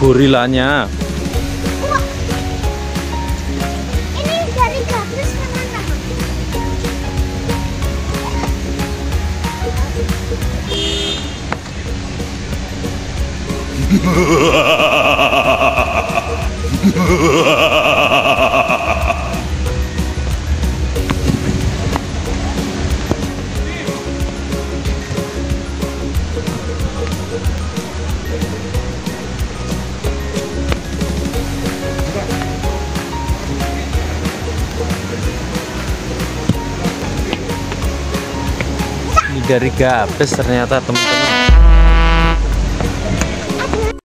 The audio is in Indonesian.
Gorilanya. Dari gabes ternyata teman-teman.